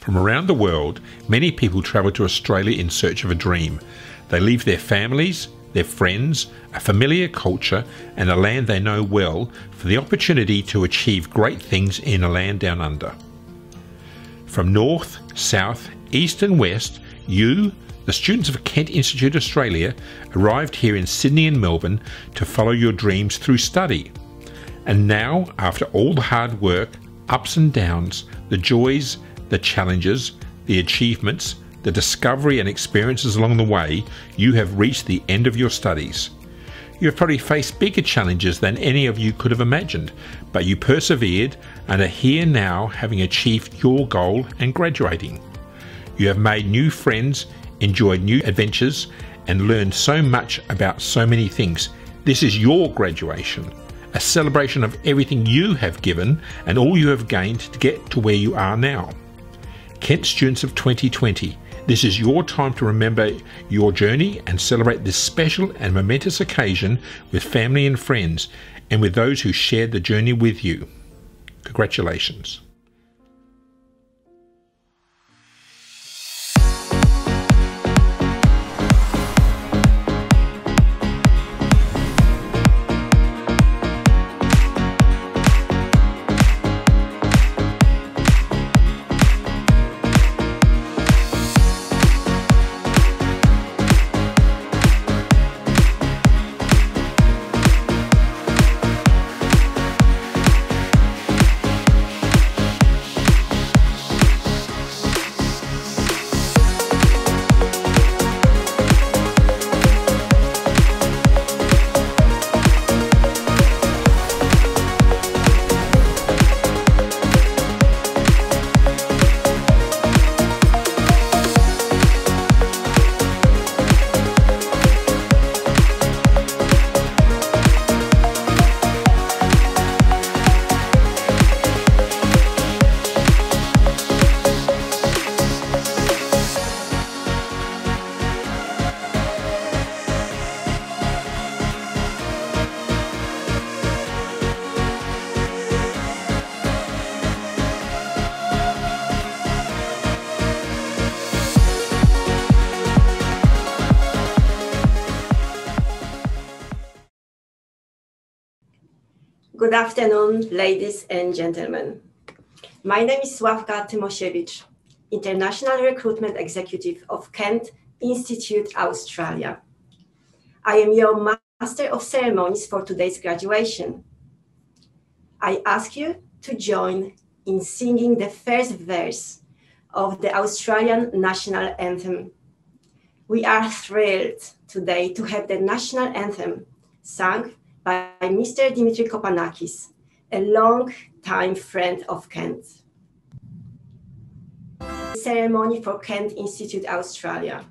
From around the world, many people travel to Australia in search of a dream. They leave their families, their friends, a familiar culture, and a land they know well for the opportunity to achieve great things in a land down under. From north, south, east, and west, you, the students of Kent Institute Australia, arrived here in Sydney and Melbourne to follow your dreams through study. And now, after all the hard work, ups and downs, the joys, the challenges, the achievements, the discovery and experiences along the way, you have reached the end of your studies. You have probably faced bigger challenges than any of you could have imagined, but you persevered and are here now having achieved your goal and graduating. You have made new friends, enjoyed new adventures, and learned so much about so many things. This is your graduation, a celebration of everything you have given and all you have gained to get to where you are now. Kent students of 2020, this is your time to remember your journey and celebrate this special and momentous occasion with family and friends and with those who shared the journey with you. Congratulations. Good afternoon, ladies and gentlemen. My name is Sławka Tymosiewicz, International Recruitment Executive of Kent Institute Australia. I am your Master of Ceremonies for today's graduation. I ask you to join in singing the first verse of the Australian national anthem. We are thrilled today to have the national anthem sung by Mr. Dimitri Kopanakis, a long-time friend of Kent. Ceremony for Kent Institute Australia.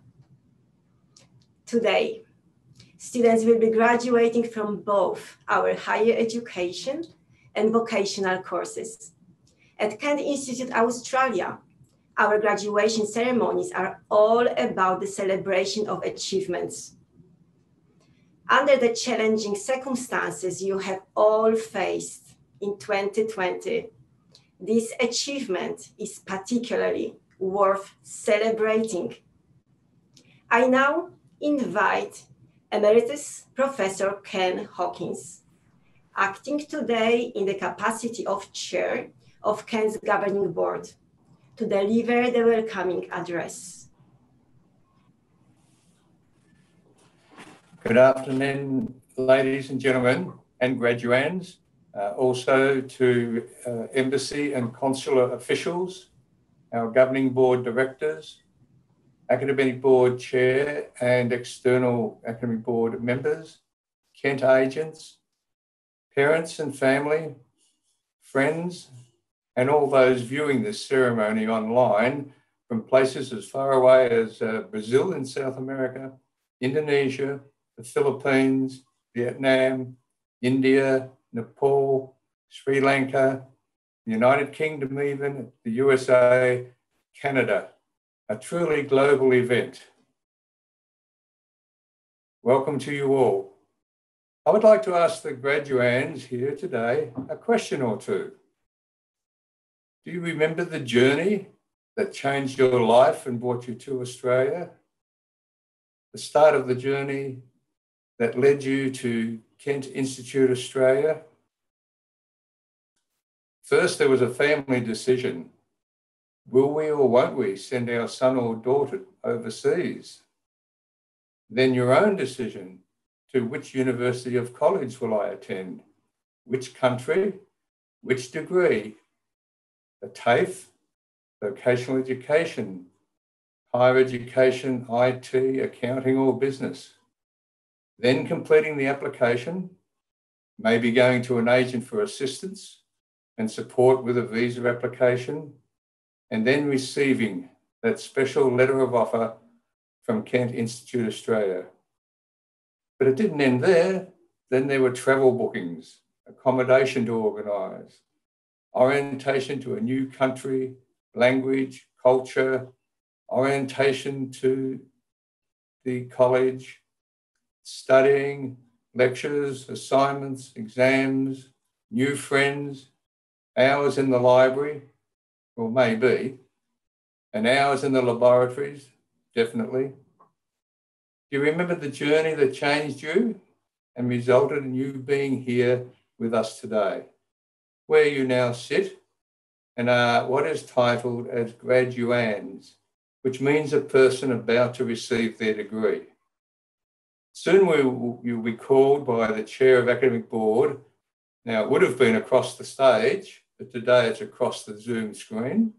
Today, students will be graduating from both our higher education and vocational courses. At Kent Institute Australia, our graduation ceremonies are all about the celebration of achievements. Under the challenging circumstances you have all faced in 2020, this achievement is particularly worth celebrating. I now invite Emeritus Professor Ken Hawkins, acting today in the capacity of Chair of Kent's Governing Board, to deliver the welcoming address. Good afternoon, ladies and gentlemen, and graduands. Uh, also to uh, embassy and consular officials, our governing board directors, academic board chair and external academic board members, Kent agents, parents and family, friends, and all those viewing this ceremony online from places as far away as uh, Brazil in South America, Indonesia, the Philippines, Vietnam, India, Nepal, Sri Lanka, the United Kingdom, even the USA, Canada, a truly global event. Welcome to you all. I would like to ask the graduands here today a question or two. Do you remember the journey that changed your life and brought you to Australia, the start of the journey that led you to Kent Institute Australia. First, there was a family decision. Will we or won't we send our son or daughter overseas? Then your own decision to which university of college will I attend, which country, which degree, the TAFE, vocational education, higher education, IT, accounting, or business. Then completing the application, maybe going to an agent for assistance and support with a visa application, and then receiving that special letter of offer from Kent Institute Australia. But it didn't end there. Then there were travel bookings, accommodation to organise, orientation to a new country, language, culture, orientation to the college, studying, lectures, assignments, exams, new friends, hours in the library, or maybe, and hours in the laboratories, definitely. Do you remember the journey that changed you and resulted in you being here with us today? Where you now sit and are what is titled as graduands, which means a person about to receive their degree. Soon we will, you'll be called by the chair of academic board. Now, it would have been across the stage, but today it's across the Zoom screen,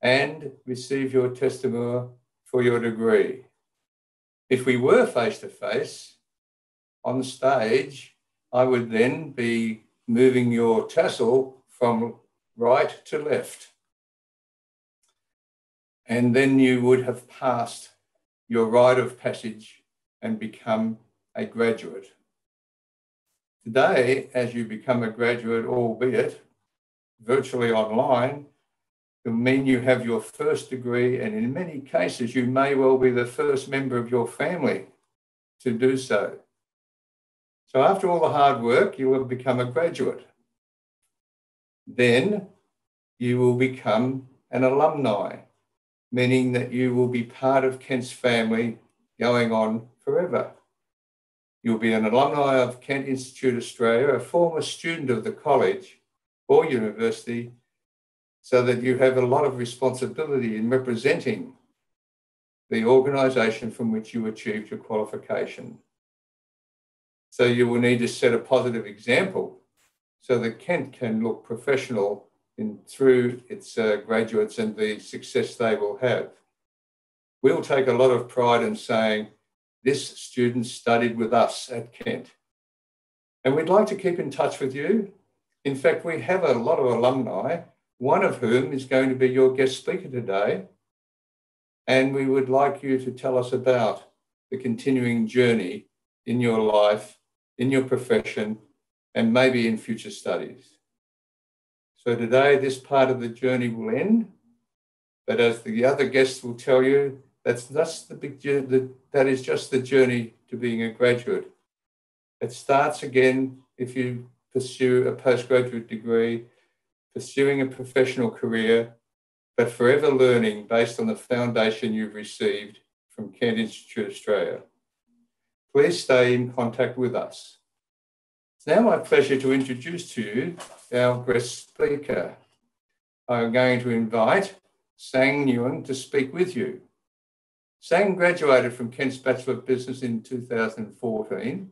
and receive your testimony for your degree. If we were face to face on stage, I would then be moving your tassel from right to left. And then you would have passed your rite of passage and become a graduate. Today, as you become a graduate, albeit virtually online, will mean you have your first degree, and in many cases, you may well be the first member of your family to do so. So, after all the hard work, you will become a graduate. Then you will become an alumni, meaning that you will be part of Kent's family going on forever. You'll be an alumni of Kent Institute Australia, a former student of the college or university, so that you have a lot of responsibility in representing the organisation from which you achieved your qualification. So you will need to set a positive example so that Kent can look professional in, through its uh, graduates and the success they will have. We'll take a lot of pride in saying this student studied with us at Kent. And we'd like to keep in touch with you. In fact, we have a lot of alumni one of whom is going to be your guest speaker today. And we would like you to tell us about the continuing journey in your life, in your profession, and maybe in future studies. So today, this part of the journey will end. But as the other guests will tell you, that's, that's the big journey, that is just the journey to being a graduate. It starts again if you pursue a postgraduate degree pursuing a professional career, but forever learning based on the foundation you've received from Kent Institute Australia. Please stay in contact with us. It's now my pleasure to introduce to you our guest speaker. I'm going to invite Sang Nguyen to speak with you. Sang graduated from Kent's Bachelor of Business in 2014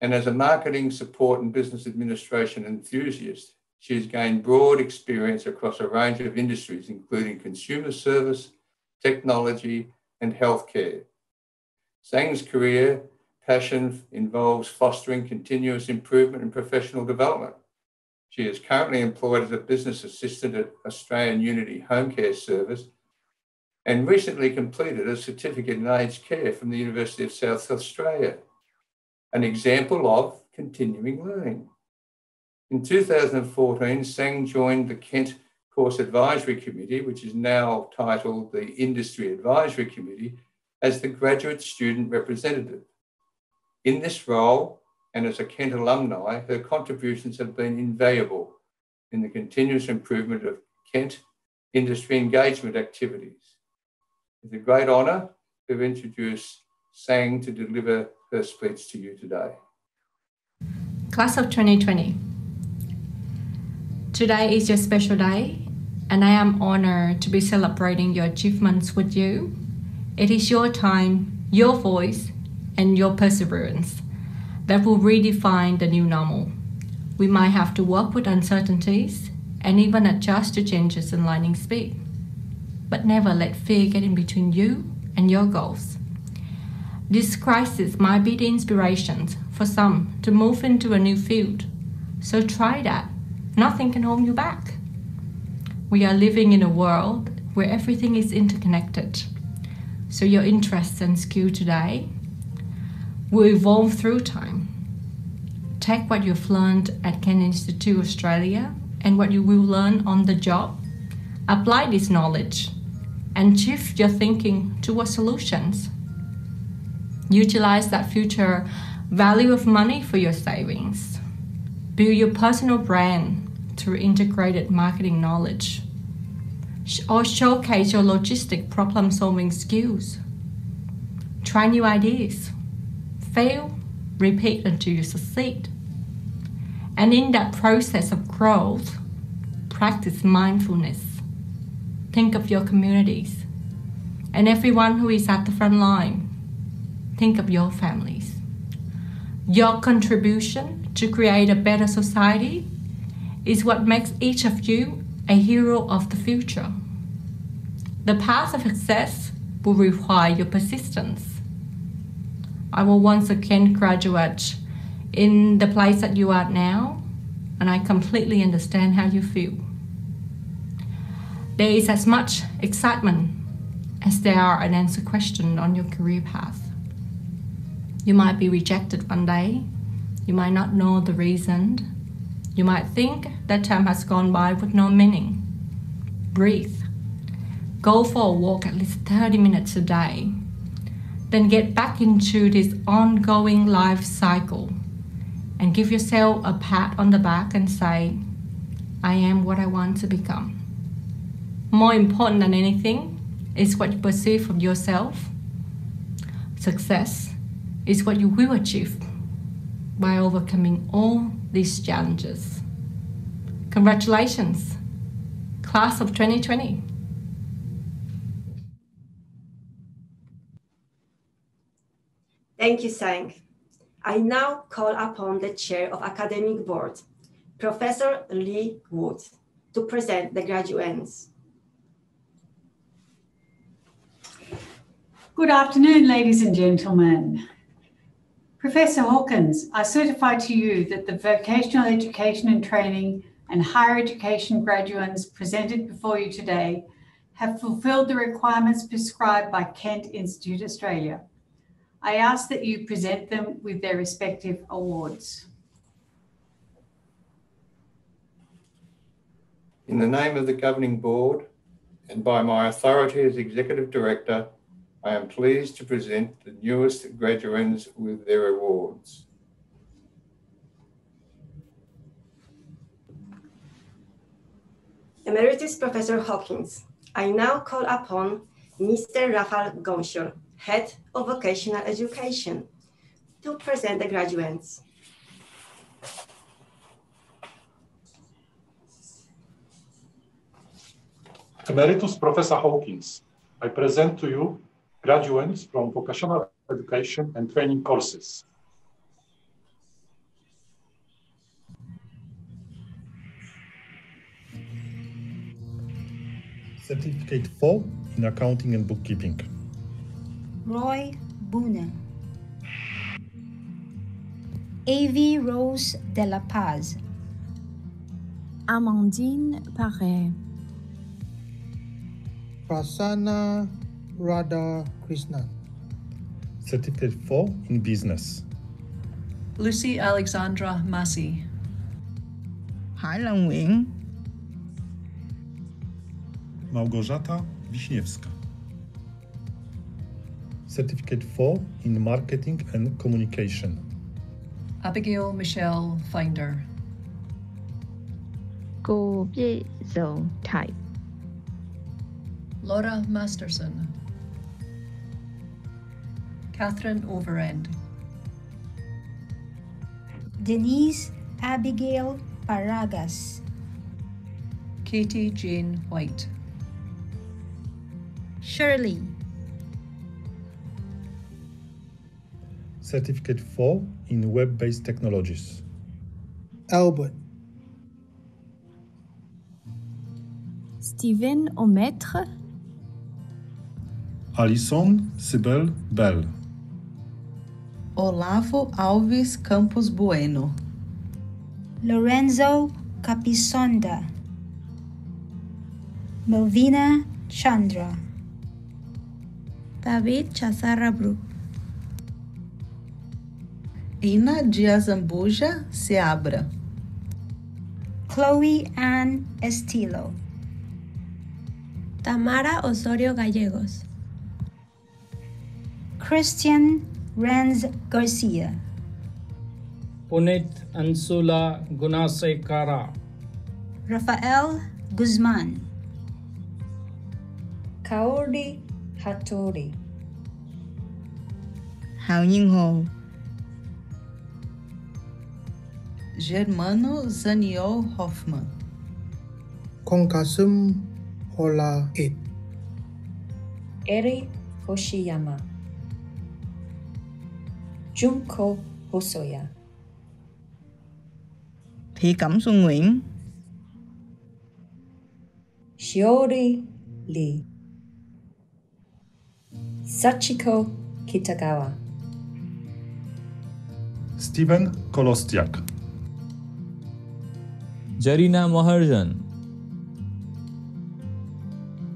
and as a marketing support and business administration enthusiast, she has gained broad experience across a range of industries, including consumer service, technology, and healthcare. Sang's career passion involves fostering continuous improvement and professional development. She is currently employed as a business assistant at Australian Unity Home Care Service and recently completed a certificate in aged care from the University of South Australia, an example of continuing learning. In 2014, Sang joined the Kent Course Advisory Committee, which is now titled the Industry Advisory Committee, as the graduate student representative. In this role, and as a Kent alumni, her contributions have been invaluable in the continuous improvement of Kent industry engagement activities. It's a great honour to introduce Sang to deliver her speech to you today. Class of 2020. Today is your special day, and I am honored to be celebrating your achievements with you. It is your time, your voice, and your perseverance that will redefine the new normal. We might have to work with uncertainties and even adjust to changes in lightning speed. But never let fear get in between you and your goals. This crisis might be the inspiration for some to move into a new field. So try that. Nothing can hold you back. We are living in a world where everything is interconnected. So your interests and skill today will evolve through time. Take what you've learned at Kent Institute Australia and what you will learn on the job. Apply this knowledge and shift your thinking towards solutions. Utilize that future value of money for your savings. Build your personal brand through integrated marketing knowledge. Or showcase your logistic problem solving skills. Try new ideas. Fail, repeat until you succeed. And in that process of growth, practice mindfulness. Think of your communities and everyone who is at the front line. Think of your families. Your contribution to create a better society is what makes each of you a hero of the future. The path of success will require your persistence. I will once again graduate in the place that you are now, and I completely understand how you feel. There is as much excitement as there are unanswered questions on your career path. You might be rejected one day, you might not know the reason, you might think that time has gone by with no meaning. Breathe. Go for a walk at least 30 minutes a day. Then get back into this ongoing life cycle and give yourself a pat on the back and say, I am what I want to become. More important than anything is what you perceive of yourself. Success is what you will achieve by overcoming all these challenges. Congratulations, class of 2020. Thank you, Sang. I now call upon the chair of academic board, Professor Lee Wood, to present the graduates. Good afternoon, ladies and gentlemen. Professor Hawkins, I certify to you that the vocational education and training and higher education graduates presented before you today have fulfilled the requirements prescribed by Kent Institute Australia. I ask that you present them with their respective awards. In the name of the Governing Board and by my authority as Executive Director, I am pleased to present the newest graduates with their awards. Emeritus Professor Hawkins, I now call upon Mr. Rafael Gonsior, Head of Vocational Education, to present the graduates. Emeritus Professor Hawkins, I present to you graduates from vocational education and training courses. Certificate 4 in accounting and bookkeeping. Roy Buna. A.V. Rose de la Paz. Amandine Paré. Prasanna Radha Krishnan. Certificate 4 in business. Lucy Alexandra Massey. Hai Lang Wing. Małgorzata Wiśniewska. Certificate 4 in marketing and communication. Abigail Michelle Finder. Go Ye Zhou Tai. Laura Masterson. Catherine Overend. Denise Abigail Paragas. Katie Jane White. Shirley. Certificate 4 in Web-based Technologies. Albert. Steven Ometre. Alison Sibel Bell. Olavo Alves Campos Bueno. Lorenzo Capisonda. Melvina Chandra. David Chazarra Bru. Ina Diazambuja Seabra. Chloe Ann Estilo. Tamara Osorio Gallegos. Christian Renz Garcia. Punit Ansula Gunasekara. Rafael Guzman. Kaori Hattori. Hao Ying Ho. Germano Zaniol Hoffman. Konkasum Hola It. Eri Hoshiyama. Junko Hosoya. Thị Cẩm Xuân Nguyễn. Shiori Lee. Sachiko Kitagawa. Steven Kolostiak. Jarina Maharjan.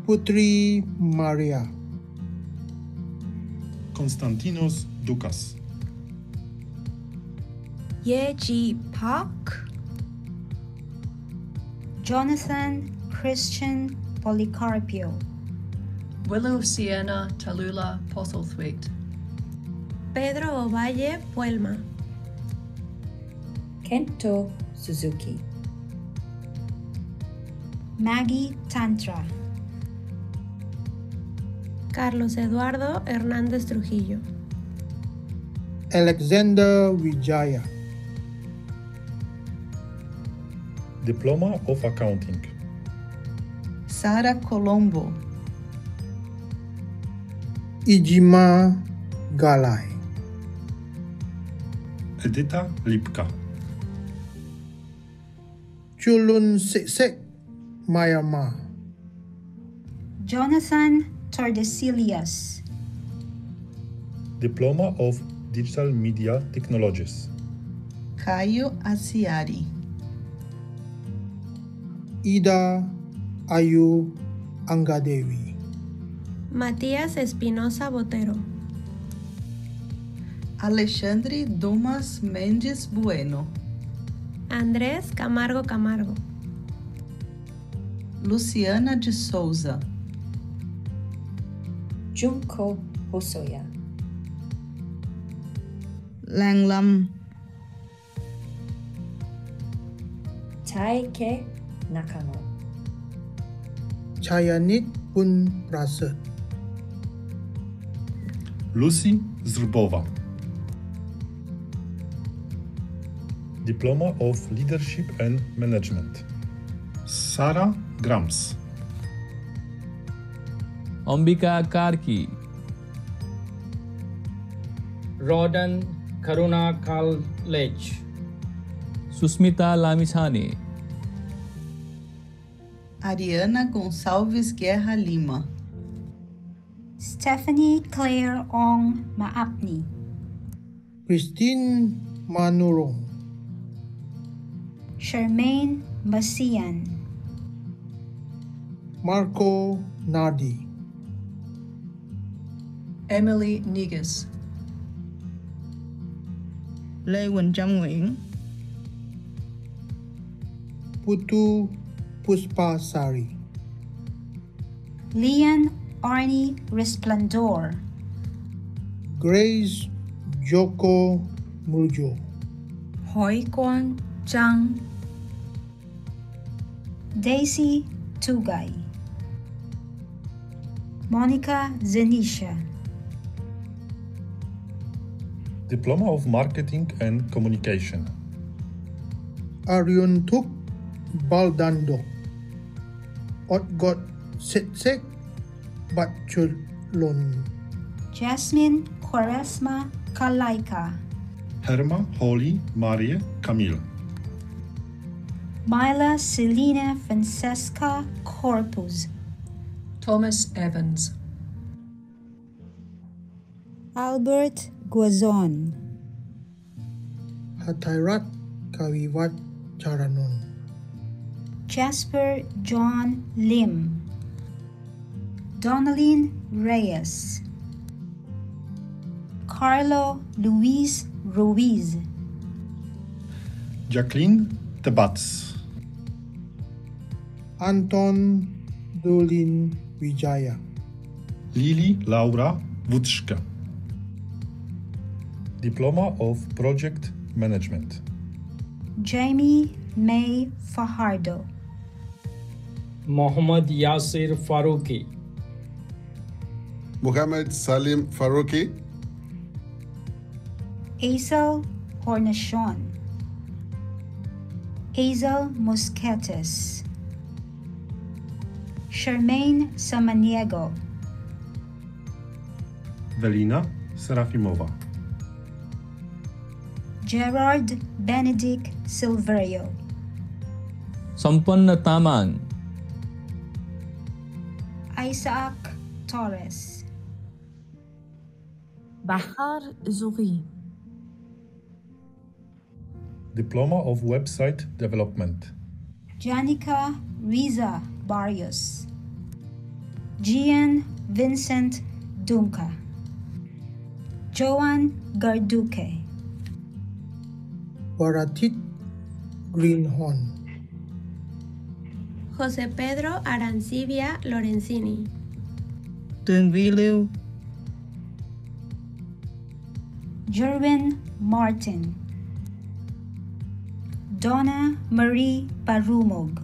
Putri Maria. Konstantinos Dukas. Yeji Park. Jonathan Christian Policarpio. Willow Sienna Talula Postlethwaite. Pedro Ovalle Puelma. Kento Suzuki. Maggie Tantra. Carlos Eduardo Hernández Trujillo. Alexander Vijaya. Diploma of Accounting. Sara Colombo. Ijima Galai. Edita Lipka. Chulun Siksek Mayama. Jonathan Tordesillas. Diploma of Digital Media Technologies. Caio Asiari. Ida Ayu Angadevi. Matías Espinosa Botero. Alexandre Dumas Mendes Bueno. Andrés Camargo Camargo. Luciana de Souza. Junko Hosoya. Lang Lam. Taike Nakano. Chayanit Pun Prasad. Lucy Zrbova. Diploma of Leadership and Management. Sarah Grams. Ambika Karki. Rodan Karuna College. Susmita Lamisani. Ariana Gonçalves Guerra Lima. Stephanie Claire Ong Maapni. Christine Manurong. Charmaine Basian. Marco Nardi. Emily Negus. Lê Quỳnh Trâm Nguyễn. Putu Puspasari. Leon Arnie Resplendor. Grace Joko Murjo. Hoi Kwon Chang. Daisy Tugay. Monica Zenisha. Diploma of Marketing and Communication. Aryuntuk Baldando. Otgot Setsek Batchulon. Jasmine Quaresma Kalaika. Herma Holly Maria Camille. Mila Selina Francesca Corpus. Thomas Evans. Albert Guazon. Hatairat Kawiwat Charanon. Jasper John Lim. Donalyn Reyes. Carlo Luis Ruiz. Jacqueline Tebats. Anton Dolin Vijaya. Lili Laura Wutschke. Diploma of Project Management. Jamie May Fajardo. Mohammad Yasir Farooqui. Mohammad Salim Farooqui. Acyl हॉर्नशॉन एजल मुस्केटिस Sharmaine Samaniego Velina Serafimova Gerard Benedict Silverio Sampanna Tamang Isaac Torres. Bahar Zouri. Diploma of Website Development. Janica Riza Barrios. Gian Vincent Dunca. Joan Garduque. Waratit Greenhorn. José Pedro Arancibia Lorenzini. Tungvilu Jerwin Martin. Donna Marie Parumog.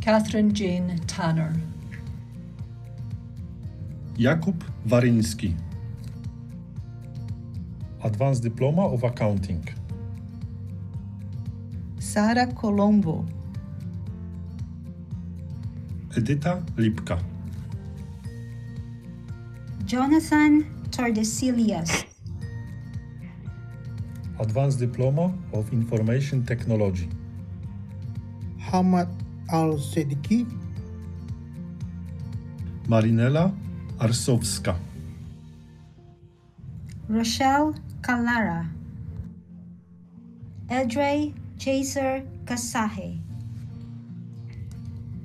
Catherine Jane Tanner. Jakub Waryński. Advanced Diploma of Accounting. Sara Colombo. Edyta Lipka. Jonathan Tordesillas. Advanced Diploma of Information Technology. Hamad Al Sediki. Marinela Arsowska. Rochelle Kalara. Edre Chaser Kasahe.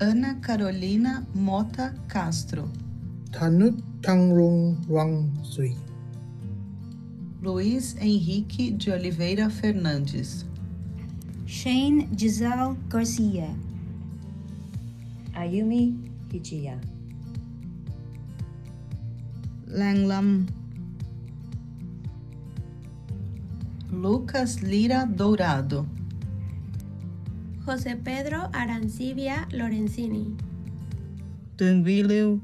Ana Carolina Mota Castro. Tanut Tangrung Rang Sui. Luiz Henrique de Oliveira Fernandes. Shane Giselle Garcia. Ayumi Hijiya. Langlam. Lucas Lira Dourado. José Pedro Arancibia Lorenzini. Tungvilu.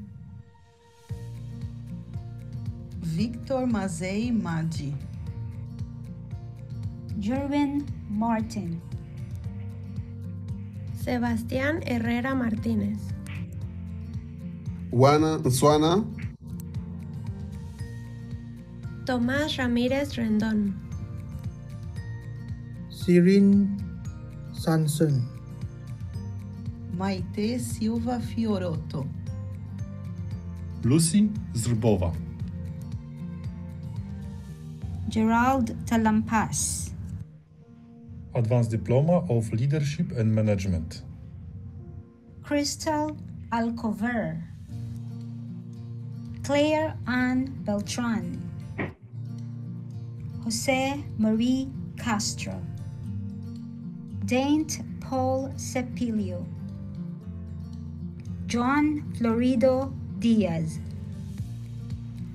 Victor Mazei Madi. Jerwin Martin. Sebastián Herrera Martínez. Juana Suana. Tomás Ramírez Rendón. Sirin Sanson. Maite Silva Fioroto. Lucy Zrbowa. Gerald Talampas. Advanced Diploma of Leadership and Management. Crystal Alcover. Claire Ann Beltran. Jose Marie Castro. Daint Paul Sepilio. John Florido Diaz.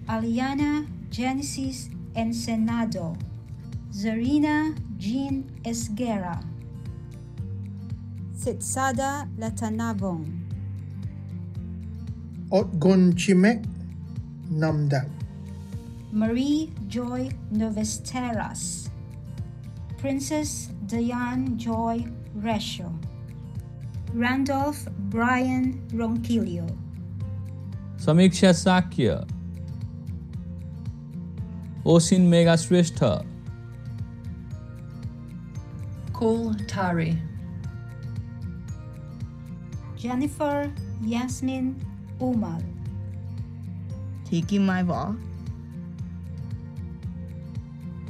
Aliana Genesis Ensenado. Zarina Jean Esguerra. Setsada Latanavong. Otgon Chimek Namdak. Marie Joy Novesteras, Princess Diane Joy Resho, Randolph Brian Ronquillo, Samiksha Sakya, Osin Megaswistha, Kul Tari, Jennifer Yasmin Umal, Tiki Maiva.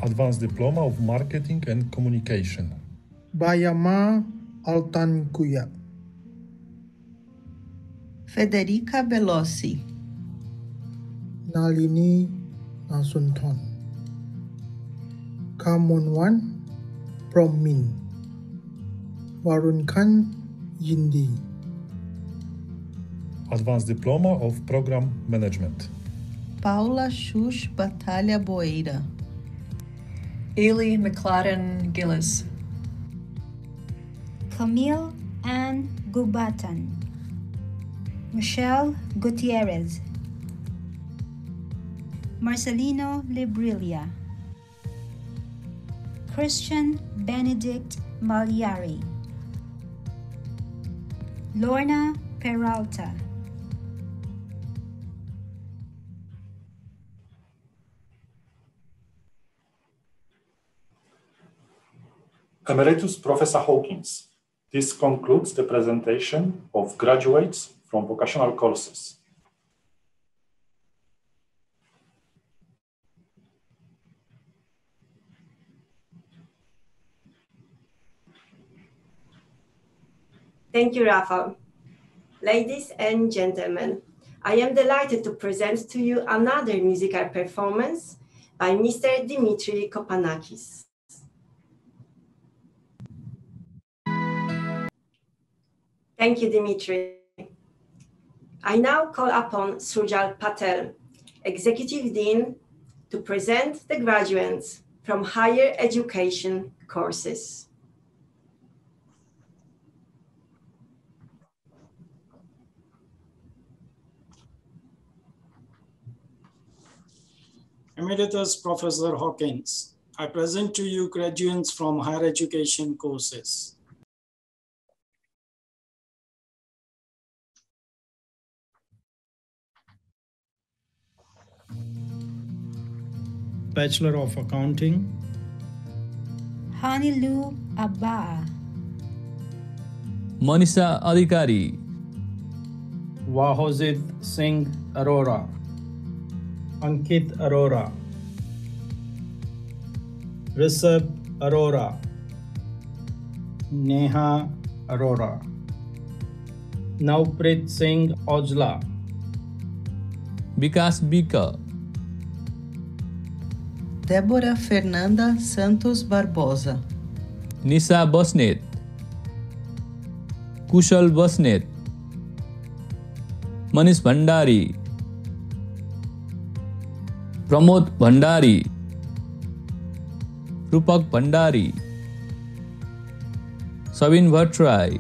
Advanced Diploma of Marketing and Communication. Bayama Altan Kuya. Federica Belossi. Nalini Nasunthon. Kamonwan Prom Min. Warun Khan Yindi. Advanced Diploma of Program Management. Paula Xux Batalha Boeira. Ely McLaren Gillis. Camille Ann Gubatan, Michelle Gutierrez, Marcelino Librilia, Christian Benedict Magliari, Lorna Peralta, Emeritus Professor Hawkins. This concludes the presentation of graduates from vocational courses. Thank you, Rafa. Ladies and gentlemen, I am delighted to present to you another musical performance by Mr. Dimitri Kopanakis. Thank you, Dimitri. I now call upon Surjal Patel, Executive Dean, to present the graduates from higher education courses. Emeritus Professor Hawkins, I present to you graduates from higher education courses. Bachelor of Accounting, Hanilu Abba, Manisha अधिकारी Wahozid Singh Arora, Ankit Arora, Rishabh Arora, Neha Arora, Navprit Singh Ojla, Vikas Vik Débora Fernanda Santos Barbosa. निशा बस्नेत कुशल बस्नेत मनिष भण्डारी प्रमोद भण्डारी रूपक भण्डारी सबिन भट्टराई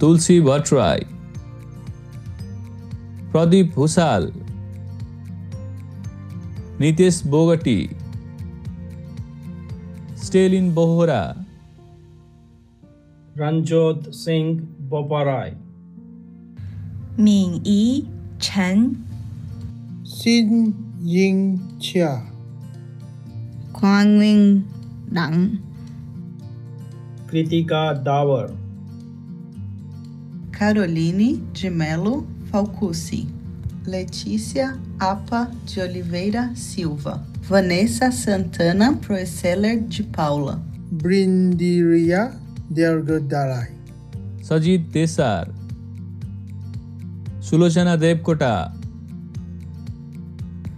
तुलसी Bhattarai Pradeep Bhusal Nitesh Bogati Stalin Bohara Ranjot Singh Boparai, Min Yi Chen, Xin Ying Chia. Kwang Nguyen Đặng, Kritika Dawar, Caroline de Melo Falcucci. Letícia Apa de Oliveira Silva, Vanessa Santana Proeseller de Paula, Brindiria Dergodarai, Sajid Desar, Sulojana Devkota,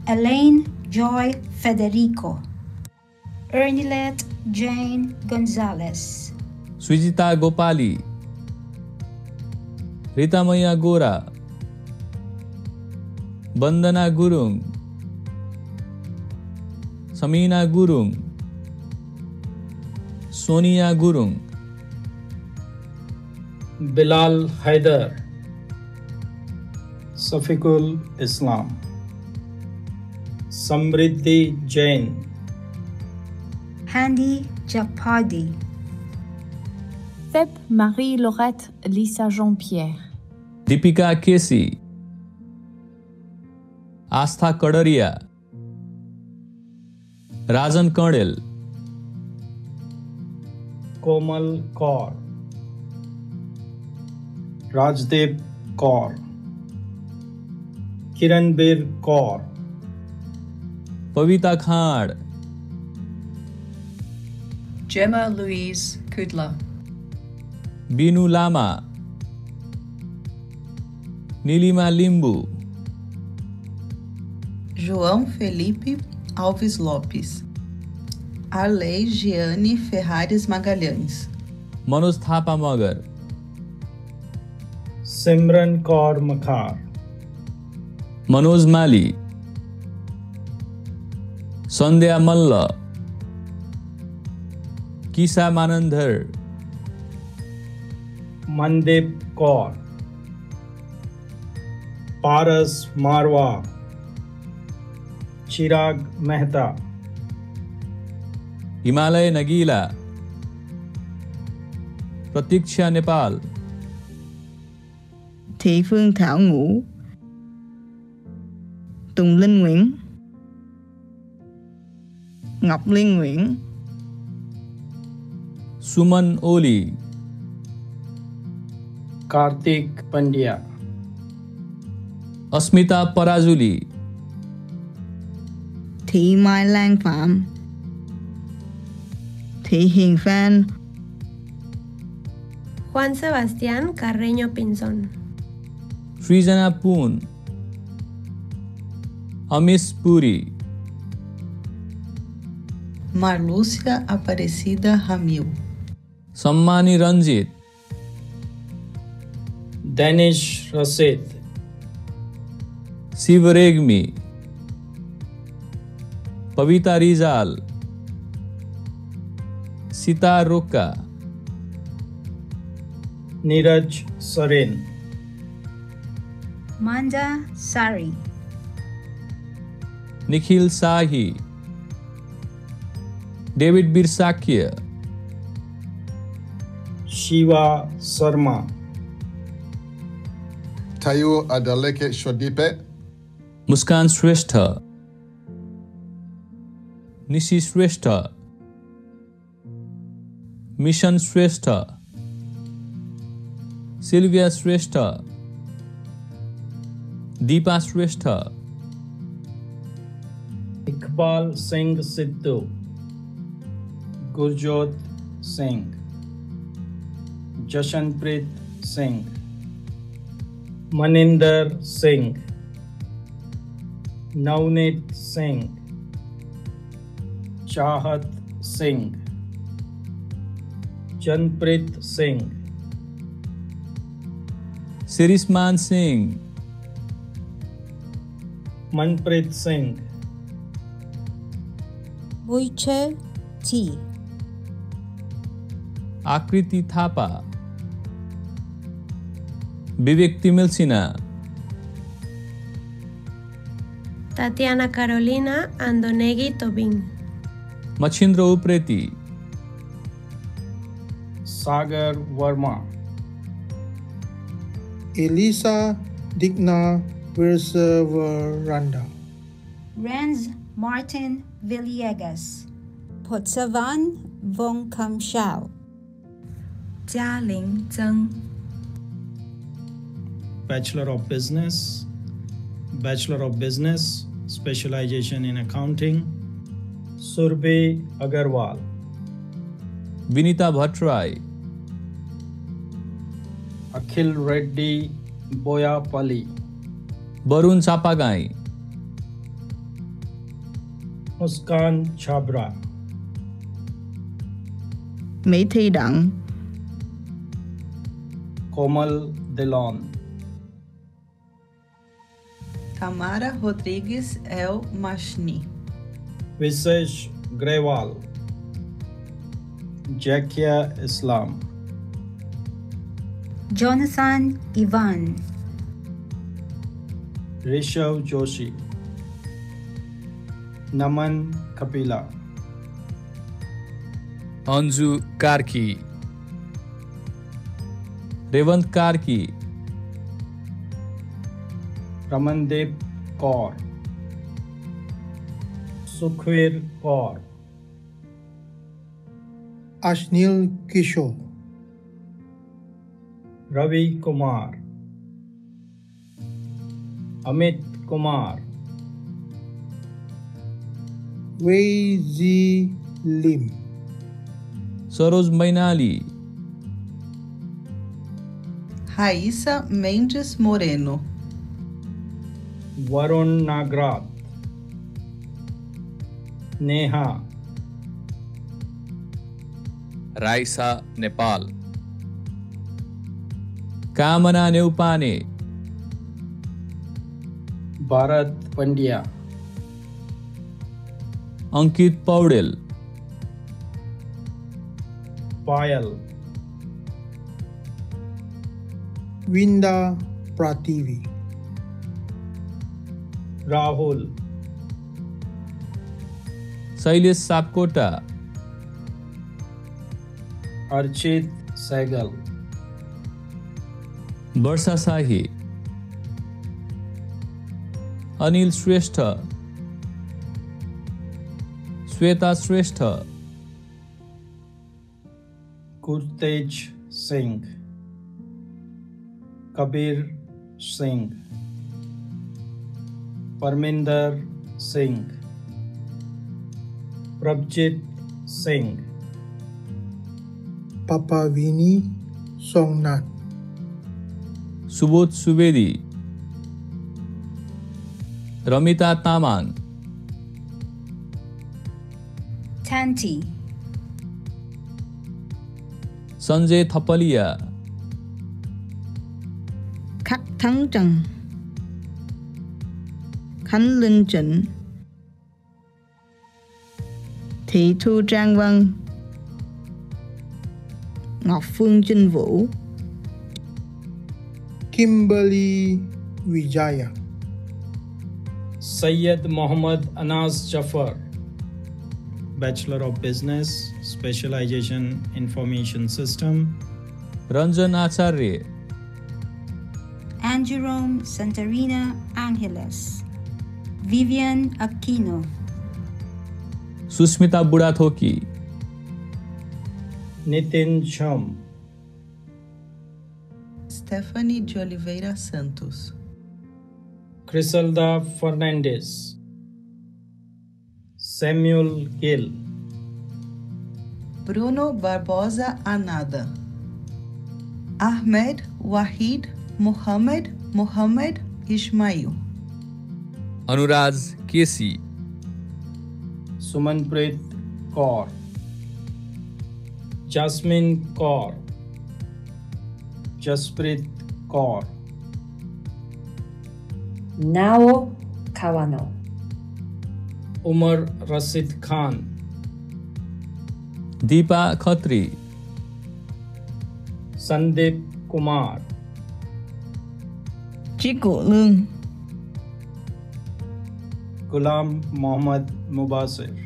Elaine Joy Federico, Ernilet Jane Gonzalez, Sujita Gopali, Rita Gora, Bandana Gurung Samina Gurung Sonia Gurung Bilal Haider Safikul Islam Samriddhi Jain handy चपादी सेप मारी laureth Lisa John Pierre Deepika KC Astha Kadariya Rajan Kanel Komal Kaur Rajdev Kaur Kiranbir Kaur Pavita Khad Gemma Lewis कुडला Binu Lama Neelima Limbu João Felipe Alves Lopes, Arley Giane Ferrares Magalhães, Manus Thapa Magar, Simran Kaur Makar, Manoj Mali, Sandhya Malla, Kisa Manandhar, Mandip Kaur, Paras Marwa. चिराग मेहता हिमालय नगीला प्रतीक्षा नेपाल सुमन ओली कार्तिक पंड्या अस्मिता Parajuli thị Mai Lan Phạm. Thị Hiền Phan. Juan Sebastián Carreño Pinzón. Frizana Poon Amis Puri. Marlúcia Aparecida Ramil. Sammani Ranjit. Danish Rasid Sivarigmi Pavita Rijal Sita रोका नीरज सोरेन। मांजा सारी। Nikhil Sahi David Birsakya Shiva Sharma. Tayo Adeleke Shodipe मुस्कान श्रेष्ठ। निशी श्रेष्ठ mission श्रेष्ठ Sylvia श्रेष्ठ दीपा श्रेष्ठ इकबाल सिंह सिद्धू गुरजोत सिंह जशनप्रीत सिंह मनिंदर सिंह नवनीत सिंह चाहत सिंह जनप्रीत सिंह। सिरिसमान सिंह। मनप्रीत सिंह। बुइछल जी। Akriti Thapa. Vivek Timil Sinha. Tatiana Carolina Andonegui Tobin. Machindra Upreti, Sagar Varma, Elisa Digna Virsavaranda, Renz Martin Villegas, Potsavan Vongkamshao, Jia Ling Zeng, Bachelor of Business, Bachelor of Business, specialization in accounting. Surabhi Agarwal. Vinita Bhattarai. Akhil Reddy Boyapally Varun Chapagai. Muskan Chhabra. Methi Dang. Komal Dhillon. Tamara Rodrigues El Machni. Vishesh Grewal Zakiya Islam. Jonathan Ivan. Rishav Joshi. Naman Kapila. Anju Karki. Revanth Karki. Ramandeep Kaur. Sukhveer Kaur Ashneel Kishore Ravi Kumar Amit Kumar Weiji Lim Saroj Mainali Raíssa Mendes Moreno. Guaronagrat. Neha Raisa Nepal. Kamana Neupane. Bharat Pandya. Ankit Paudel. Payal. Vinda प्रातिवी। Rahul. Shailesh Sapkota. Archit Saigal. Varsha shahi. Anil Shrestha. Shweta Shrestha. Kurtej Singh. Kabir Singh. Parminder Singh. Prabjit Singh. Papavini Songnath. Subodh Subedi Ramita Taman Tanti Sanjay Thapalia. Kak Thắng Trần. Khánh Thị Thu Trang Vân Ngọc Phương Trinh Vũ Kimberly Vijaya, Sayyid Mohammad Anas Jafar Bachelor of Business Specialization Information System. Ranjan Acharya. And Jerome Santarina Angeles. Vivian Aquino. Susmita Budhathoki Nitin Chum, Stephanie de Oliveira Santos, Criselda Fernandez, Samuel Gill, Bruno Barbosa Anada, Ahmed Wahid Mohamed Mohamed Ismail, Anuraj KC Sumanpreet Kaur. Jasmin Kaur. Jaspreet Kaur. Nao Kawano. Umar Rashid Khan. Deepa Khatri. Sandeep Kumar. Ghulam Mohammad Mubasir.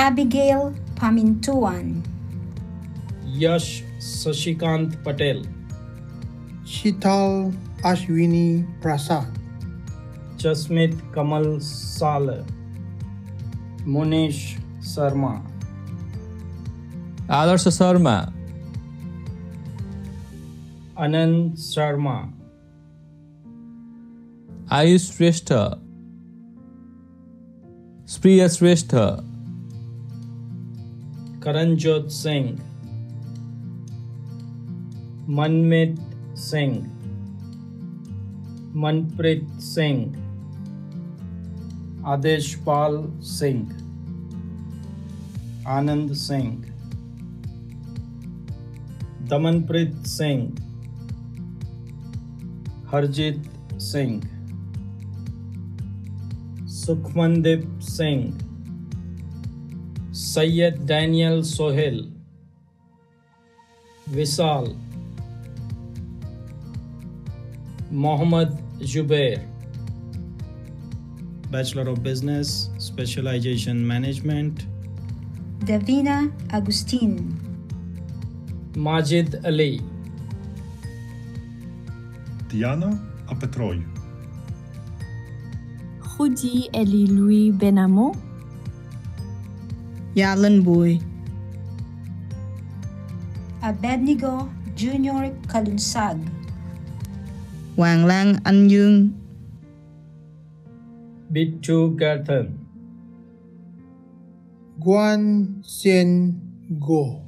Abigail Pamintuan, Yash Sashikant Patel, Shital Ashwini Prasad, Jasmit Kamal Saleh, Munish Sarma, Adarsh Sharma Anand Sharma, Ayush श्रेष्ठ प्रिय श्रेष्ठ Karanjot Singh, Manmit Singh, Manpreet Singh, Adesh Pal Singh, Anand Singh, Damanpreet Singh, Harjit Singh, Sukhmandip Singh, Syed Daniel Sohail, Visal, Mohammad Jubair. Bachelor of Business, Specialization Management. Davina Agustin. Majid Ali. Diana Apetroy. Rudy Eli Louis Benamo. Yalan Boy. Abednego Junior Kalunsag. Hoàng Lan Anh Dương. Bitchu Garthan. Guan Sien Go.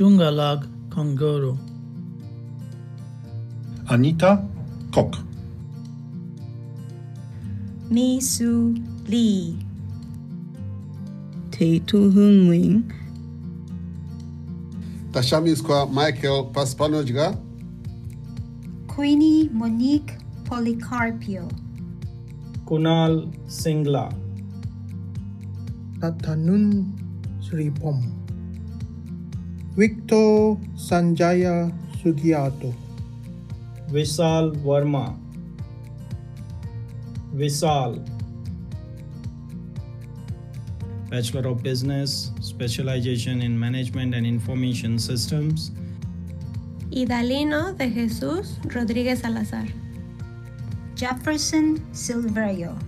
Tungalag Kongoro. Anita Kok. Mi Su Lee. Thị Thu Hương Nguyễn. Tashamiskwa Michael Paspanojga. Queenie Monique Policarpio. Kunal Singla. Tatanun Sripom. Victor Sanjaya Sugiato. Vishal Verma. Vishal. Bachelor of Business, Specialization in Management and Information Systems. Idalino de Jesús Rodríguez Salazar. Jefferson Silverio.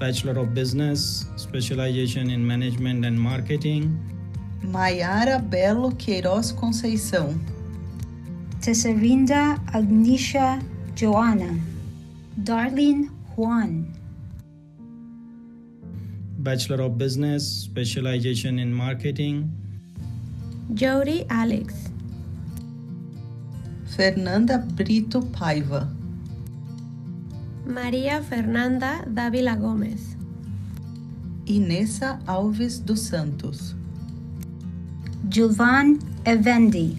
Bachelor of Business, Specialization in Management and Marketing. Maiara Belo Queiroz Conceição. Tesserinda Agnisha Joanna. Darlene Juan. Bachelor of Business, Specialization in Marketing. Jody Alex. Fernanda Brito Paiva. María Fernanda Dávila Gómez. Inessa Alves dos Santos. Julvan Evendi.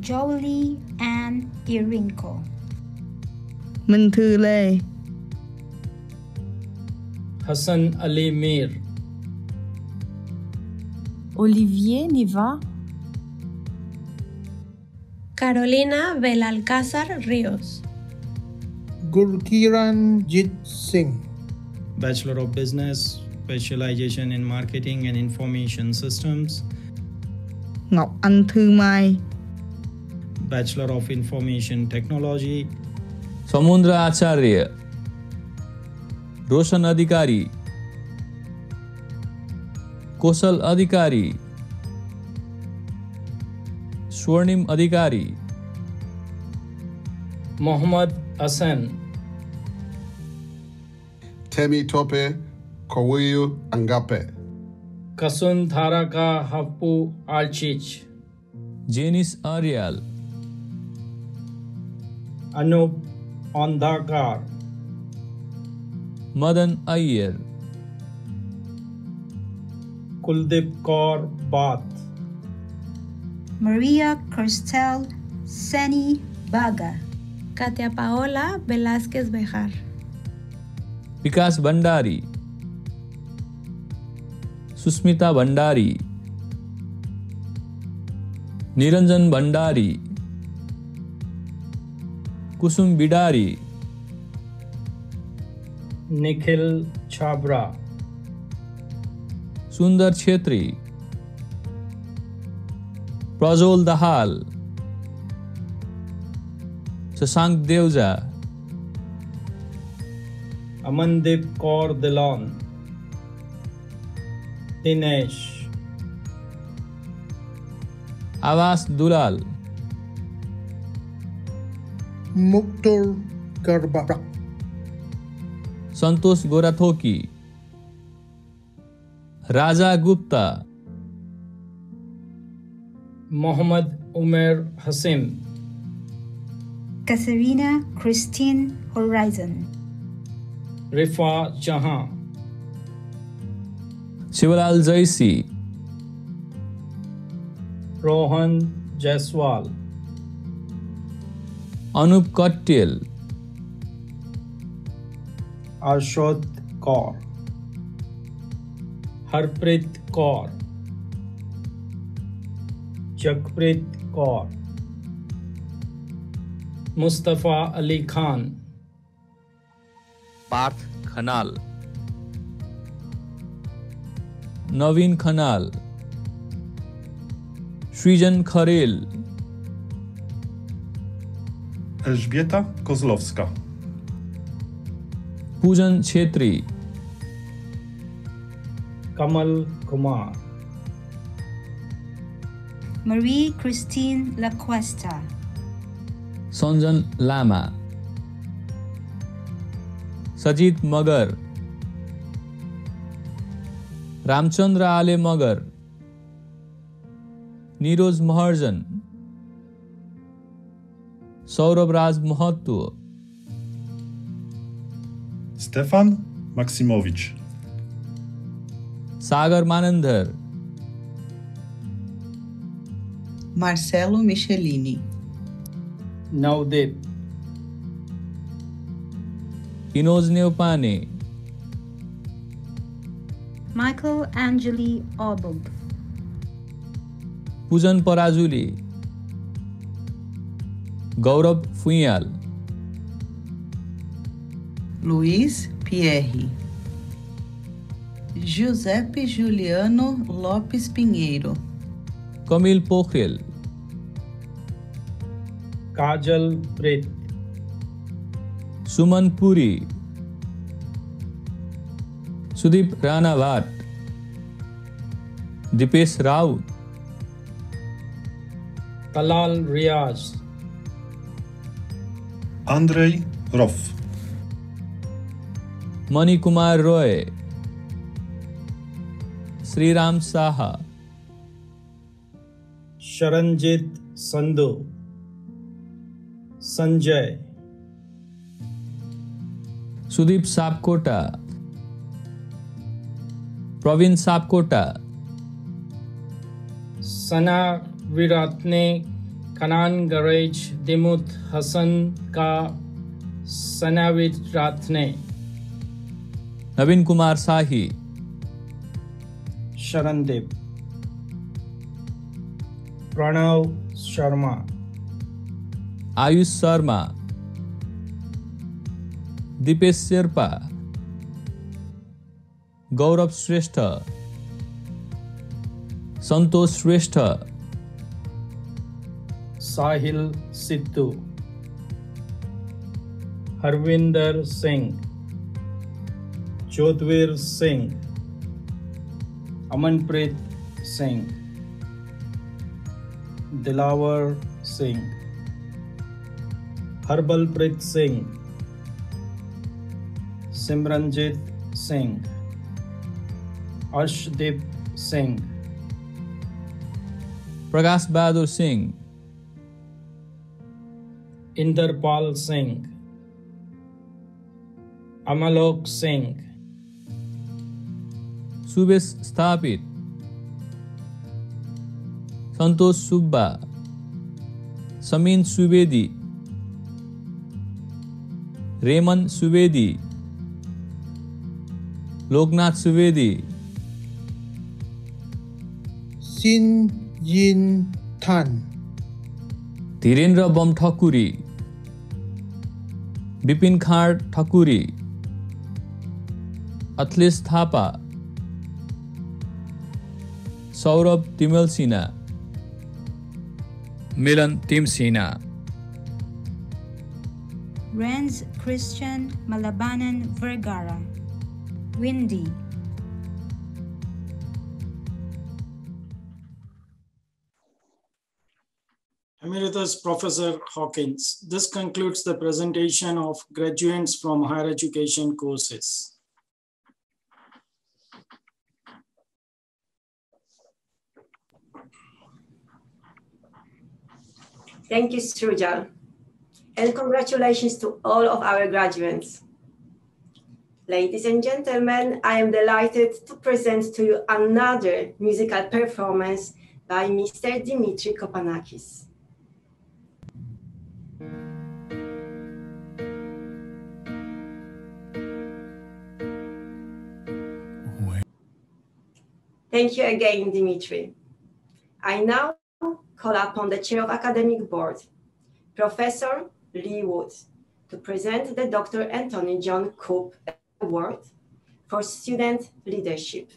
Jolie Ann Irinko. Minh Thư Lê. Hassan Ali Mir. Olivier Niva. Carolina Belalcázar Ríos. Gurkiran Jit Singh. Bachelor of Business, specialization in marketing and information systems. Ngọc Anh Thư Mai. Bachelor of Information Technology. Samundra Acharya. रोशन अधिकारी। कौशल अधिकारी। स्वर्णिम अधिकारी। मोहम्मद असन थेमी टोपे कोवियु अंगापे। कसुन धारा का हप्पू आलचिच। Janice Aryal. Anup अंधाकार। Madan Iyer. Kuldeep Kaur बात। मरिया क्रिस्टल सैनी बागा कात्या पाओला बेलास्केस बेहार विकास भंडारी। सुस्मिता भंडारी। निरंजन भंडारी। कुसुम बिडारी। निखिल छाबरा। सुंदर छेत्री। प्रज्वल दहाल। शशांक देवजा। अमनदीप कौर दिलौन। दिनेश। आवास दुलाल। Muktur Garbak. संतोष गोराथोकी। राजा गुप्ता। मोहम्मद उमेर हसीम Katharina Christine Horizon. रिफा जहाँ। शिवलाल जैसी। रोहन जायसवाल। अनूप कट्टेल। आशोद कौर। हरप्रीत कौर। जगप्रीत कौर। मुस्तफ़ा अली खान। पार्थ खनाल। नवीन खनाल। श्रीजन खरेल। Elżbieta कोजलोवस्का पूजन Chhetri. Kamal Kumar. Mary Christine Lacuesta Sanjan Lama. Sajit Magar. Ramchandra Ale मगर। नीरोज महर्जन। सौरभ राज महत्व। Stefan Maksimowicz, सागर Manandhar Marcelo Michelini, Navdeep, इनोज नेवपाने Michael Angeli Obog, पूजन पराजुली गौरव फुइयाल Luiz Pierre. Giuseppe Juliano Lopes Pinheiro. Camil Pochel. Kajal Pret. Suman Puri. Sudip Ranavat. Dipesh Rao. Talal Riaz. Andrei Roff. Manikumar Roy Shriram Saha Sharanjeet Sandhu Sanjay Sudeep Sapkota Praveen Sapkota सना विरात ने खनान गरेज दिमुत हसन का सना विराट ने नवीन कुमार साही। शरणदेव। प्रणव शर्मा। आयुष शर्मा। दीपेश शेर्पा। गौरव श्रेष्ठ। संतोष श्रेष्ठ। साहिल सिद्धू। हरविंदर सिंह। जोधवीर सिंह अमनप्रीत सिंह दिलावर सिंह हरबलप्रीत सिंह सिमरनजीत सिंह अर्शदीप सिंह प्रकाश बहादुर सिंह इंदरपाल सिंह अमलोक सिंह सुबेश स्थापित Santosh Subba Samin Subedi Reman Subedi Loknath Subedi Sin Yin Tan, Dhirendra Bam Thakuri Bipin Khand Thakuri Athlesh Thapa Saurabh Timal Sinha Milan Timsina Renz Christian Malabanan Vergara, Windy, Emeritus Professor Hawkins. This concludes the presentation of graduates from higher education courses. Thank you, Srujal. And congratulations to all of our graduates. Ladies and gentlemen, I am delighted to present to you another musical performance by Mr. Dimitri Kopanakis. Thank you again, Dimitri. I now call upon the chair of academic board, Professor Lee Wood to present the Dr. Anthony John Coop Award for Student Leadership.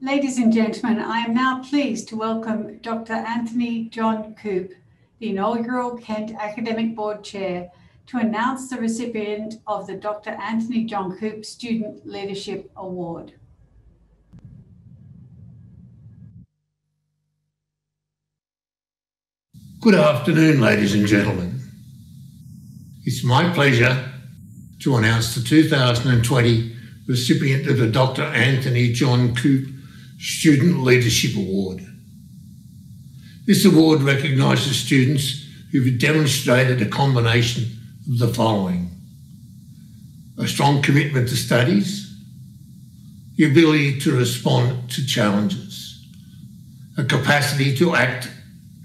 Ladies and gentlemen, I am now pleased to welcome Dr. Anthony John Coop, the inaugural Kent Academic Board Chair, to announce the recipient of the Dr. Anthony John Coop Student Leadership Award. Good afternoon, ladies and gentlemen. It's my pleasure to announce the 2020 recipient of the Dr. Anthony John Coop Student Leadership Award. This award recognises students who've demonstrated a combination of the following a strong commitment to studies, the ability to respond to challenges, a capacity to act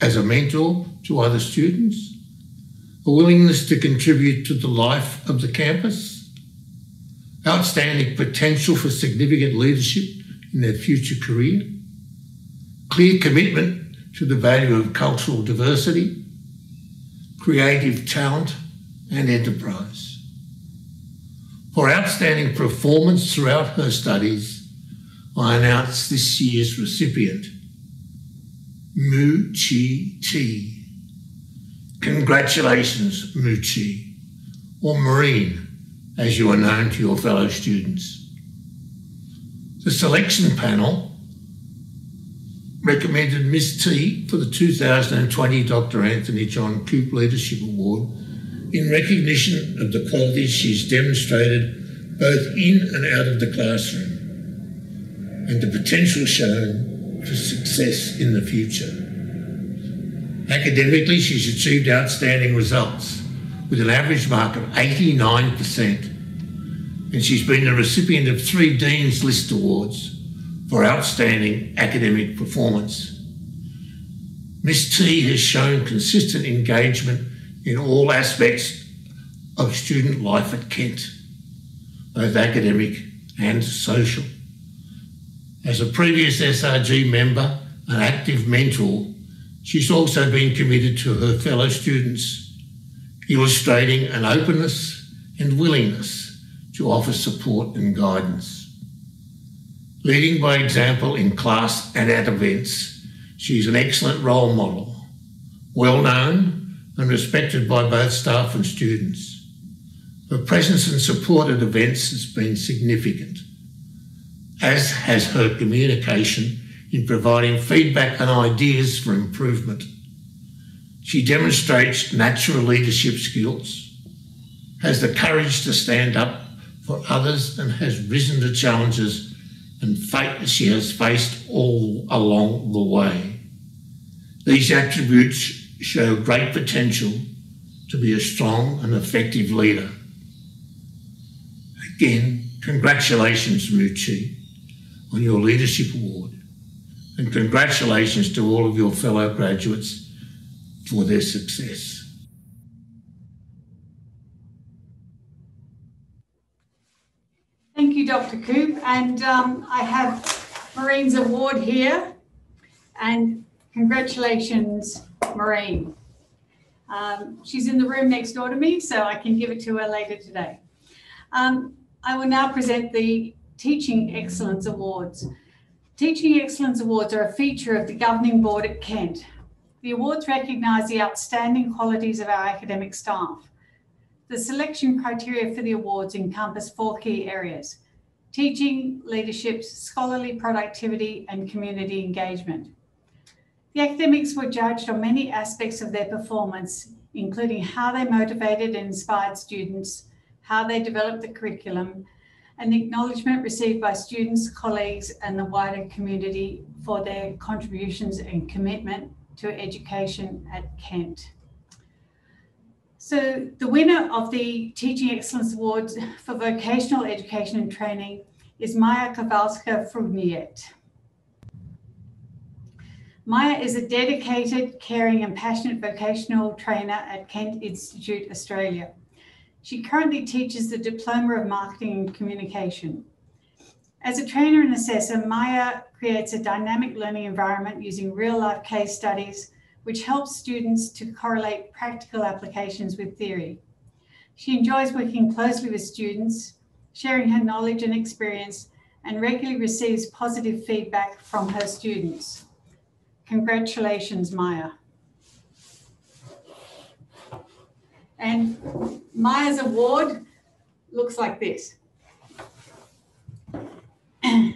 as a mentor to other students, a willingness to contribute to the life of the campus, outstanding potential for significant leadership in their future career, clear commitment to the value of cultural diversity, creative talent, and enterprise. For outstanding performance throughout her studies, I announce this year's recipient, Mu Chi Ti. Congratulations, Mu Chi, or Marine, as you are known to your fellow students. The selection panel recommended Miss T for the 2020 Dr. Anthony John Coop Leadership Award in recognition of the qualities she's demonstrated both in and out of the classroom and the potential shown for success in the future. Academically, she's achieved outstanding results with an average mark of 89%, and she's been the recipient of three Dean's List Awards for outstanding academic performance. Miss T has shown consistent engagement in all aspects of student life at Kent, both academic and social. As a previous SRG member and active mentor, she's also been committed to her fellow students, illustrating an openness and willingness to offer support and guidance. Leading by example in class and at events, she's an excellent role model, well known and respected by both staff and students. Her presence and support at events has been significant, as has her communication in providing feedback and ideas for improvement. She demonstrates natural leadership skills, has the courage to stand up for others, and has risen to challenges and fate she has faced all along the way. These attributes show great potential to be a strong and effective leader. Again, congratulations, Muchi, on your Leadership Award, and congratulations to all of your fellow graduates for their success. Thank you, Dr. Coop. And um, I have Maureen's award here. And congratulations, Maureen. Um, she's in the room next door to me, so I can give it to her later today. Um, I will now present the Teaching Excellence Awards. Teaching Excellence Awards are a feature of the governing board at Kent. The awards recognise the outstanding qualities of our academic staff. The selection criteria for the awards encompass four key areas teaching, leadership, scholarly productivity, and community engagement. The academics were judged on many aspects of their performance, including how they motivated and inspired students, how they developed the curriculum, and the acknowledgement received by students, colleagues, and the wider community for their contributions and commitment to education at Kent. So the winner of the Teaching Excellence Awards for Vocational Education and Training is Maya Kowalska Frugniet. Maya is a dedicated, caring and passionate vocational trainer at Kent Institute Australia. She currently teaches the Diploma of Marketing and Communication. As a trainer and assessor, Maya creates a dynamic learning environment using real life case studies, which helps students to correlate practical applications with theory. She enjoys working closely with students, sharing her knowledge and experience, and regularly receives positive feedback from her students. Congratulations, Maya. And Maya's award looks like this.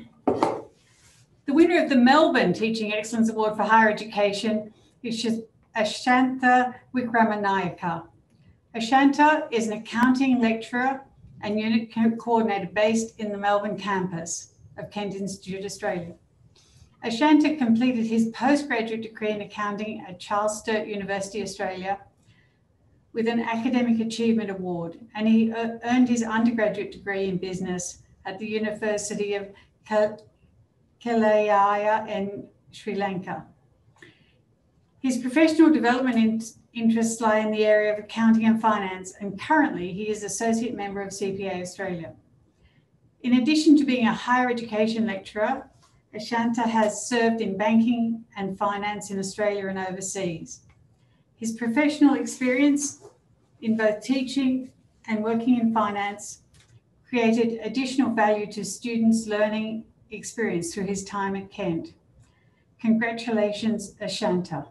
The winner of the Melbourne Teaching Excellence Award for Higher Education is Ashanta Wikramanayaka. Ashanta is an accounting lecturer and unit coordinator based in the Melbourne campus of Kent Institute Australia. Ashanta completed his postgraduate degree in accounting at Charles Sturt University Australia with an Academic Achievement Award, and he earned his undergraduate degree in business at the University of Kelaniya in Sri Lanka. His professional development in interests lie in the area of accounting and finance, and currently he is Associate Member of CPA Australia. In addition to being a higher education lecturer, Ashanta has served in banking and finance in Australia and overseas. His professional experience in both teaching and working in finance created additional value to students' learning experience through his time at Kent. Congratulations, Ashanta.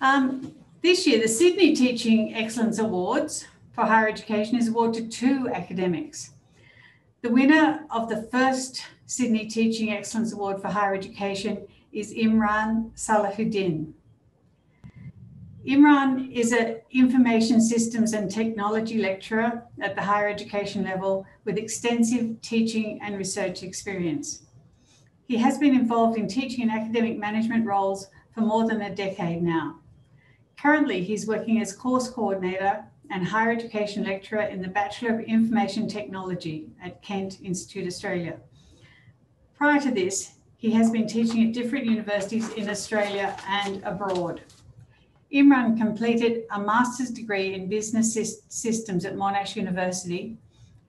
Um, this year, the Sydney Teaching Excellence Awards for Higher Education is awarded to two academics. The winner of the first Sydney Teaching Excellence Award for Higher Education is Imran Salahuddin. Imran is an information systems and technology lecturer at the higher education level with extensive teaching and research experience. He has been involved in teaching and academic management roles for more than a decade now. Currently, he's working as course coordinator and higher education lecturer in the Bachelor of Information Technology at Kent Institute Australia. Prior to this, he has been teaching at different universities in Australia and abroad. Imran completed a master's degree in business systems at Monash University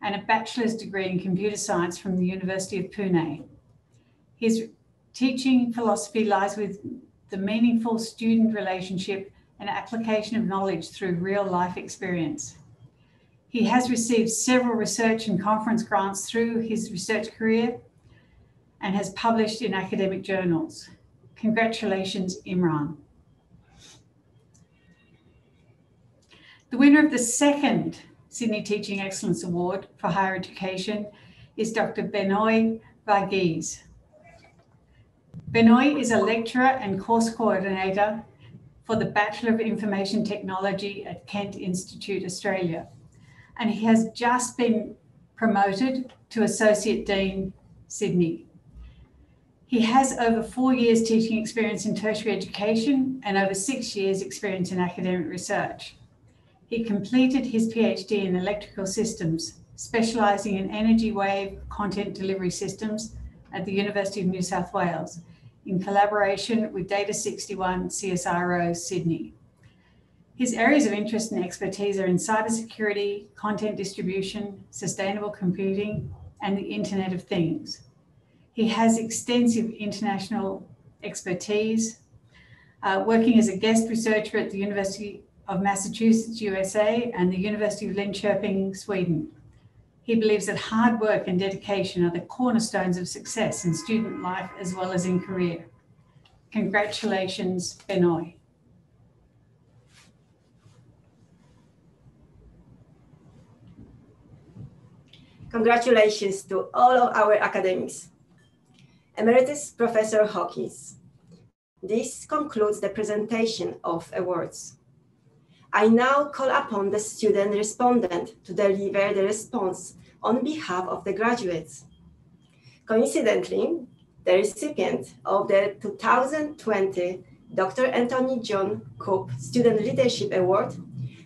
and a bachelor's degree in computer science from the University of Pune. His teaching philosophy lies with the meaningful student relationship and application of knowledge through real life experience. He has received several research and conference grants through his research career and has published in academic journals. Congratulations, Imran. The winner of the second Sydney Teaching Excellence Award for Higher Education is Dr. Benoy Varghese. Benoy is a lecturer and course coordinator for the Bachelor of Information Technology at Kent Institute Australia. And he has just been promoted to Associate Dean Sydney. He has over four years teaching experience in tertiary education and over six years experience in academic research. He completed his PhD in electrical systems, specialising in energy aware content delivery systems at the University of New South Wales in collaboration with Data 61 CSIRO Sydney. His areas of interest and expertise are in cybersecurity, content distribution, sustainable computing, and the Internet of Things. He has extensive international expertise, uh, working as a guest researcher at the University of Massachusetts, USA, and the University of Linköping, Sweden. He believes that hard work and dedication are the cornerstones of success in student life as well as in career. Congratulations, Benoy. Congratulations to all of our academics. Emeritus Professor Hawkins. This concludes the presentation of awards. I now call upon the student respondent to deliver the response on behalf of the graduates. Coincidentally, the recipient of the 2020 Dr. Anthony John Coop Student Leadership Award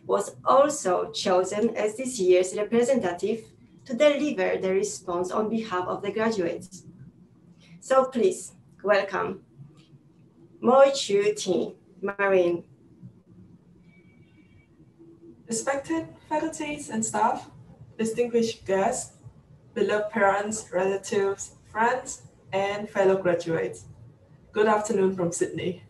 was also chosen as this year's representative to deliver the response on behalf of the graduates. So please welcome Moi Chu T, Marine Respected faculties and staff, distinguished guests, beloved parents, relatives, friends, and fellow graduates. Good afternoon from Sydney.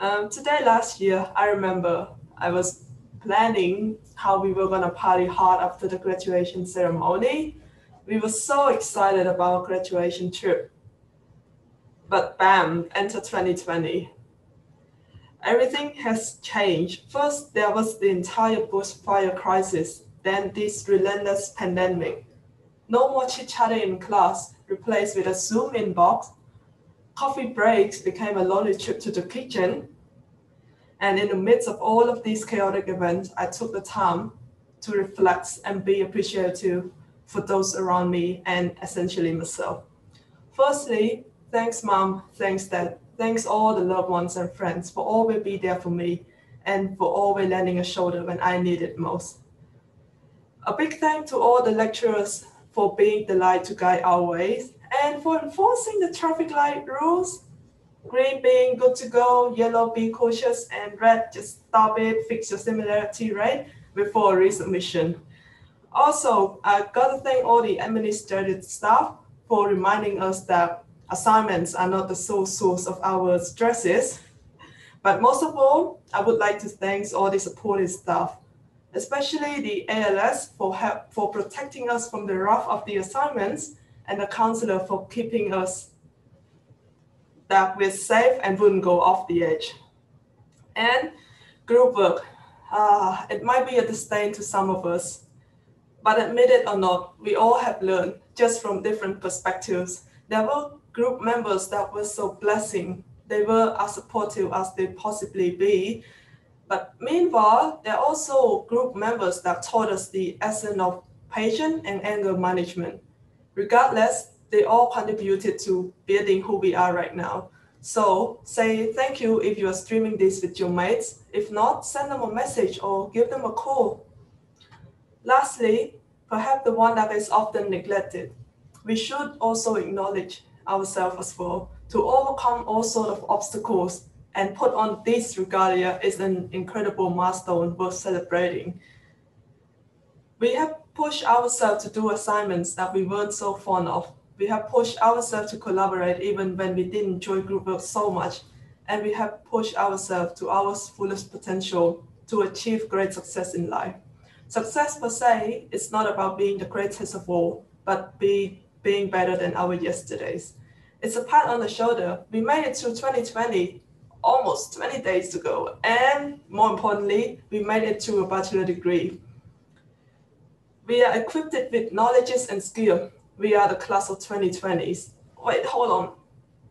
Um, today, last year, I remember I was planning how we were going to party hard after the graduation ceremony. We were so excited about our graduation trip. But bam, enter 2020. Everything has changed. First, there was the entire bushfire crisis, then this relentless pandemic. No more chit-chatting in class, replaced with a Zoom inbox. Coffee breaks became a lonely trip to the kitchen. And in the midst of all of these chaotic events, I took the time to reflect and be appreciative for those around me and essentially myself. Firstly, thanks mom, thanks dad, thanks all the loved ones and friends for always be there for me and for always lending a shoulder when I need it most. A big thank to all the lecturers for being the light to guide our ways and for enforcing the traffic light rules. Green being good to go, yellow be cautious, and red just stop it, fix your similarity right? before resubmission. Also, I gotta thank all the administrative staff for reminding us that assignments are not the sole source of our stresses. But most of all, I would like to thank all the supportive staff, especially the ALS for help, for protecting us from the wrath of the assignments and the counselor for keeping us that we're safe and wouldn't go off the edge. And group work, uh, it might be a disdain to some of us, but admit it or not, we all have learned just from different perspectives. There were group members that were so blessing. They were as supportive as they possibly be. But meanwhile, there are also group members that taught us the essence of patience and anger management. Regardless, they all contributed to building who we are right now. So say thank you if you are streaming this with your mates. If not, send them a message or give them a call. Lastly, perhaps the one that is often neglected, we should also acknowledge ourselves as well. To overcome all sort of obstacles and put on this regalia is an incredible milestone worth celebrating. We have pushed ourselves to do assignments that we weren't so fond of. We have pushed ourselves to collaborate even when we didn't enjoy group work so much. And we have pushed ourselves to our fullest potential to achieve great success in life. Success per se is not about being the greatest of all, but be, being better than our yesterdays. It's a pat on the shoulder. We made it through 2020 almost 20 days to go. And more importantly, we made it to a bachelor degree. We are equipped with knowledges and skill. We are the class of 2020s. Wait, hold on.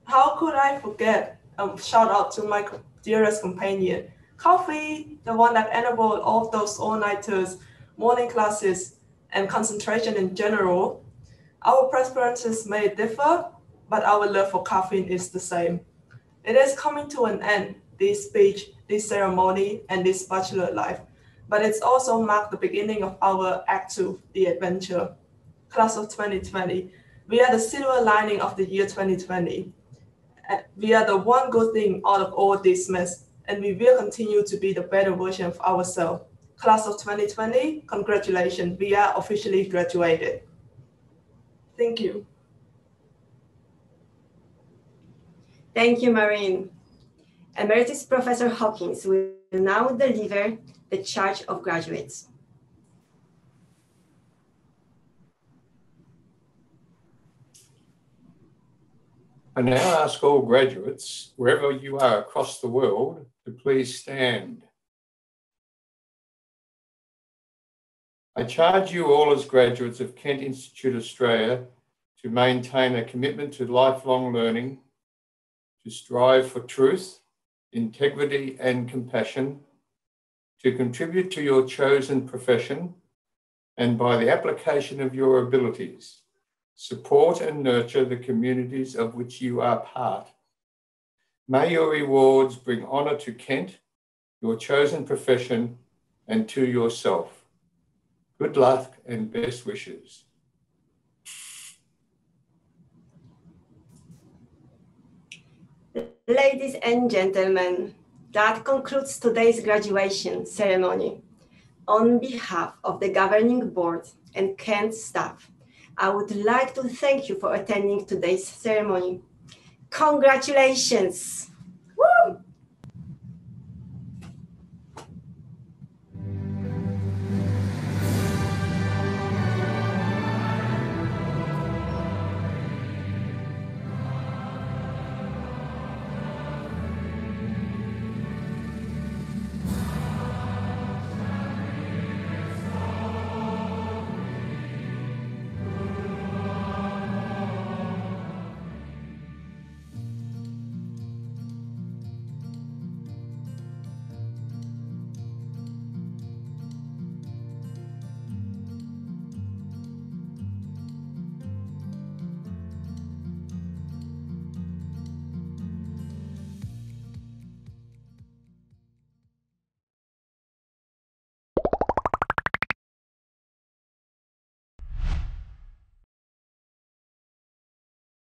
How could I forget? Um, shout out to my dearest companion, Coffee, the one that enabled all those all-nighters, morning classes, and concentration in general. Our preferences may differ, but our love for caffeine is the same. It is coming to an end, this speech, this ceremony, and this bachelor life, but it's also marked the beginning of our Act Two, the adventure. Class of 2020, we are the silver lining of the year 2020. We are the one good thing out of all this mess, and we will continue to be the better version of ourselves. Class of 2020, congratulations, we are officially graduated. Thank you. Thank you, Marine. Emeritus Professor Hawkins will now deliver the charge of graduates. I now ask all graduates, wherever you are across the world, to please stand. I charge you all as graduates of Kent Institute Australia to maintain a commitment to lifelong learning, to strive for truth, integrity, and compassion, to contribute to your chosen profession, and by the application of your abilities, support and nurture the communities of which you are part. May your rewards bring honour to Kent, your chosen profession, and to yourself. Good luck and best wishes. Ladies and gentlemen, that concludes today's graduation ceremony. On behalf of the governing board and Kent staff, I would like to thank you for attending today's ceremony. Congratulations.